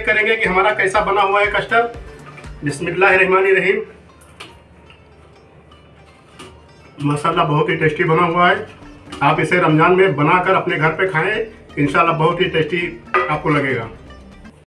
करेंगे कि हमारा कैसा बना हुआ है कस्टर्ड बिस्मिल्लाहिर्रहमानिर्रहीम मसाला बहुत ही टेस्टी बना हुआ है। आप इसे रमज़ान में बनाकर अपने घर पे खाएँ, इंशाल्लाह बहुत ही टेस्टी आपको लगेगा।